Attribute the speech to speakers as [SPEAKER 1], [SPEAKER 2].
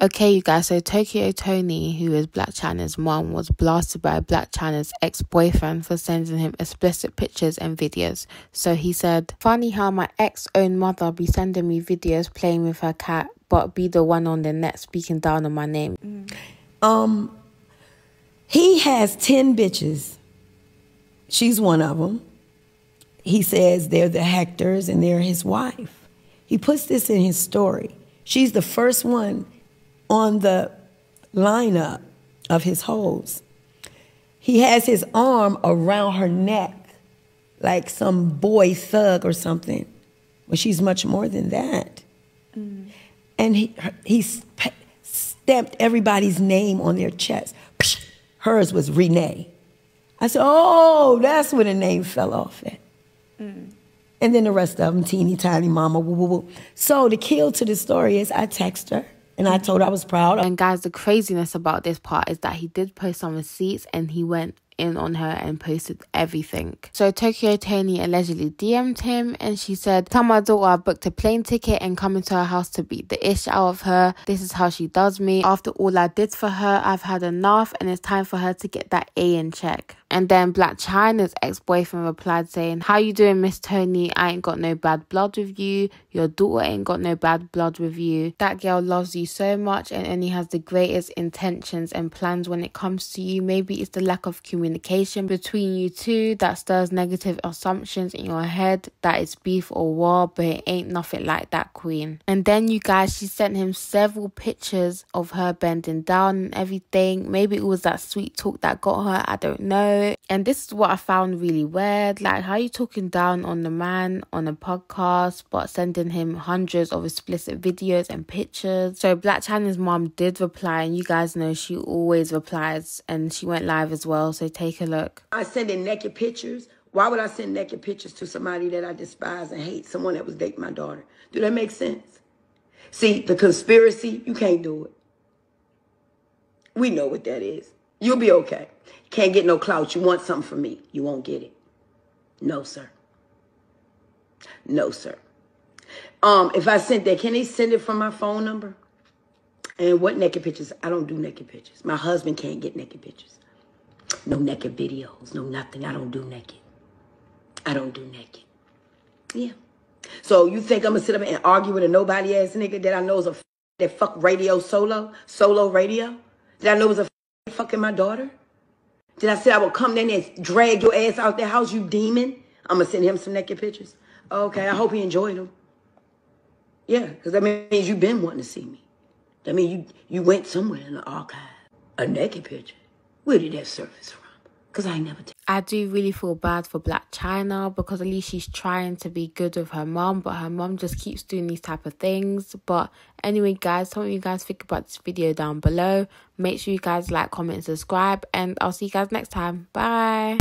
[SPEAKER 1] Okay, you guys, so Tokyo Toni, who is Blac Chyna's mom, was blasted by Blac Chyna's ex boyfriend for sending him explicit pictures and videos. So he said, Funny how my ex own mother be sending me videos playing with her cat, but be the one on the net speaking down on my name.
[SPEAKER 2] Mm. Um, he has 10 bitches. She's one of them. He says they're the Hectors and they're his wife. He puts this in his story. She's the first one on the lineup of his hoes. He has his arm around her neck like some boy thug or something. Well, she's much more than that. Mm. And he, he stamped everybody's name on their chest. Hers was Renee. I said, oh, that's where the name fell off at. Mm. And then the rest of them, teeny tiny mama, woo, woo, woo. So the kill to the story is I text her and I told her I was proud.
[SPEAKER 1] And guys, the craziness about this part is that he did post some receipts and he went in on her and posted everything. So Tokyo Toni allegedly DM'd him and she said, Tell my daughter I booked a plane ticket and coming to her house to beat the ish out of her. This is how she does me. After all I did for her, I've had enough and it's time for her to get that A in check. And then Blac Chyna's ex-boyfriend replied saying, How you doing, Miss Toni? I ain't got no bad blood with you. Your daughter ain't got no bad blood with you. That girl loves you so much and only has the greatest intentions and plans when it comes to you. Maybe it's the lack of communication between you two that stirs negative assumptions in your head that it's beef or war, but it ain't nothing like that, Queen. And then you guys, she sent him several pictures of her bending down and everything. Maybe it was that sweet talk that got her, I don't know and this is what I found really weird. Like, how you talking down on the man on a podcast, but sending him hundreds of explicit videos and pictures? So, Blac Chyna's mom did reply, and you guys know she always replies, and she went live as well. So, take a look.
[SPEAKER 2] I send in naked pictures. Why would I send naked pictures to somebody that I despise and hate? Someone that was dating my daughter. Do that make sense? See, the conspiracy, you can't do it. We know what that is. You'll be okay. Can't get no clout. You want something from me. You won't get it. No, sir. No, sir. Um, if I sent that, can they send it from my phone number? And what naked pictures? I don't do naked pictures. My husband can't get naked pictures. No naked videos, no nothing. I don't do naked. I don't do naked. Yeah. So you think I'm gonna sit up and argue with a nobody ass nigga that I know is a that fuck radio solo, solo radio? That I know is a fucking my daughter? Did I say I would come in and drag your ass out the house, you demon? I'm gonna send him some naked pictures. Okay, I hope he enjoyed them. Yeah, because that means you've been wanting to see me. That means you you went somewhere in the archive. A naked picture. Where did that surface from? Because I never.
[SPEAKER 1] I do really feel bad for Blac Chyna because at least she's trying to be good with her mom, but her mom just keeps doing these type of things. But anyway, guys, tell me what you guys think about this video down below. Make sure you guys like, comment, subscribe, and I'll see you guys next time. Bye.